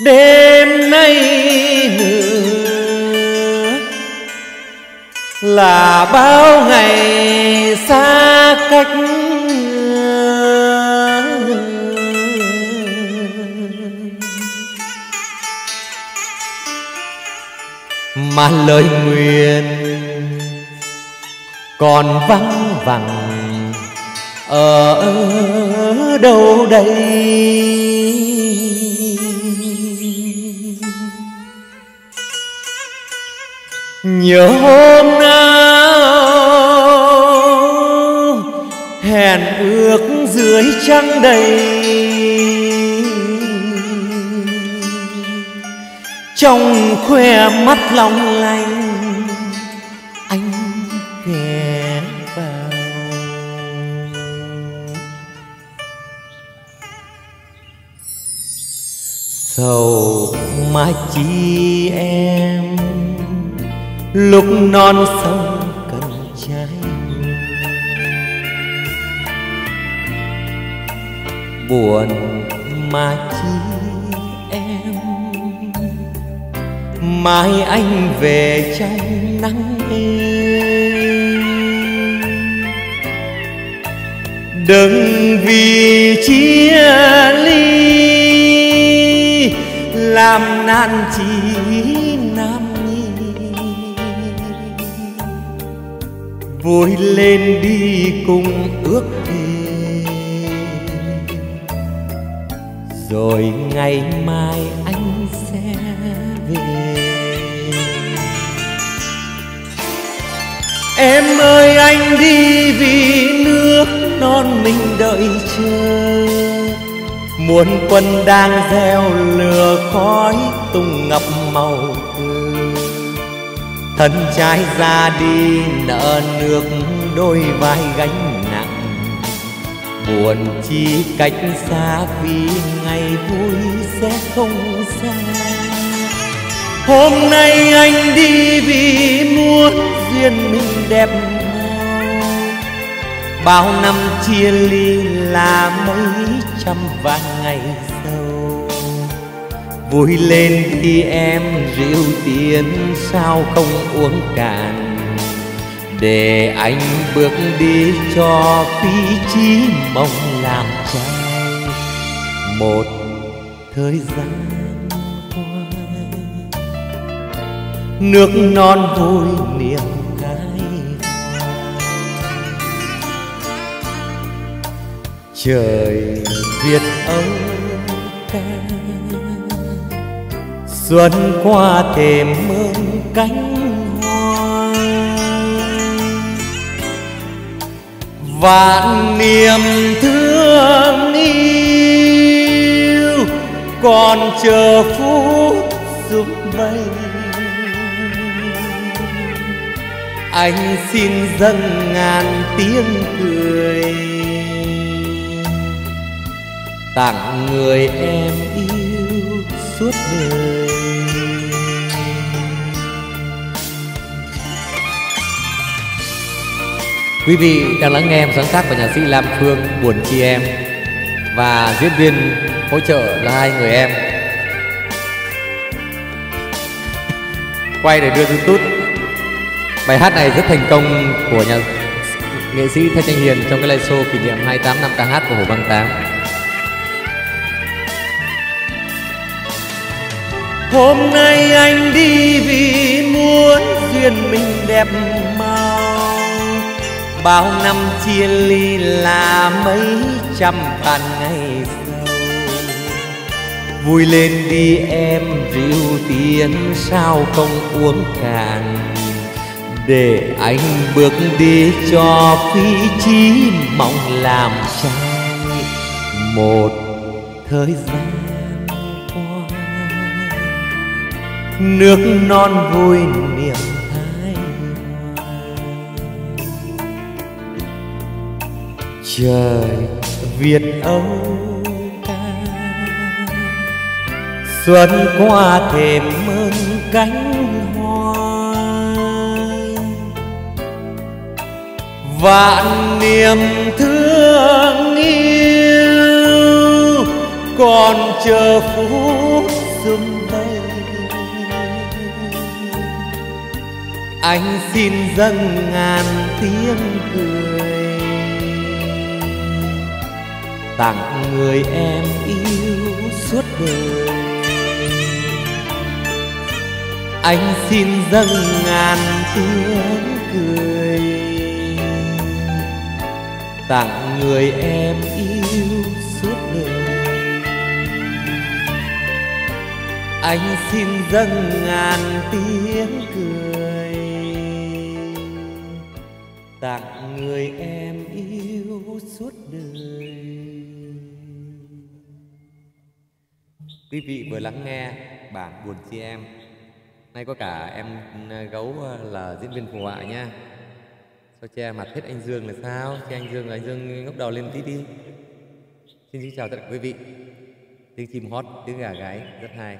đêm nay là bao ngày xa cách mà lời nguyện còn vắng vẳng ở đâu đây? Nhớ hôm nào hẹn ước dưới trăng đầy, trong khoe mắt long lanh anh ghé vào sầu mà chi em lúc non sông cần trái. Buồn mà chi em. Mai anh về trong nắng êm. Đừng vì chia ly, làm nan chỉ nam. Vui lên đi cùng ước thề rồi ngày mai anh sẽ về. Em ơi, anh đi vì nước non mình đợi chờ. Muôn quân đang gieo lửa khói tung ngập màu cờ thân trai ra đi, nợ nước đôi vai gánh nặng. Buồn chi cách xa vì ngày vui sẽ không xa. Hôm nay anh đi vì muốn duyên mình đẹp bao năm chia ly là mấy trăm vạn ngày vui lên khi em rượu tiền, sao không uống cạn? Để anh bước đi cho phi chí mong làm trai. Một thời gian qua, nước non vui niềm cái trời việt âu ca xuân qua thềm mơn cánh hoa. Vạn niềm thương yêu còn chờ phút giúp bay anh xin dâng ngàn tiếng cười, tặng người em yêu suốt đời. Quý vị đang lắng nghe em sáng tác của nhạc sĩ Lam Phương, Buồn Chi Em. Và diễn viên hỗ trợ là hai người em. Quay để đưa YouTube Bài hát này rất thành công của nhà nghệ sĩ Thanh Thanh Hiền trong cái live show kỷ niệm 28 năm ca hát của Hồ Văn Tám. Hôm nay anh đi vì muốn duyên mình đẹp mà. Bao năm chia ly là mấy trăm bàn ngày sau Vui lên đi em rượu tiền sao không uống cạn. Để anh bước đi cho phi chí mong làm trai Một thời gian qua, nước non vui niềm trời việt âu ca xuân qua thềm mơn cánh hoa. Vạn niềm thương yêu còn chờ phút xuân đây anh xin dâng ngàn tiếng cười tặng người em yêu suốt đời. Anh xin dâng ngàn tiếng cười, tặng người em yêu suốt đời. Anh xin dâng ngàn tiếng cười, tặng người em yêu suốt đời. Quý vị vừa lắng nghe bản buồn chi em. Nay có cả em ờ, gấu ờ, là diễn viên phụ họa nha. Sao che mặt hết anh dương là sao? Che anh dương là anh dương ngóc đầu lên tí đi. Xin chào tất cả quý vị. Tiếng chim hót, tiếng gà gáy, rất hay.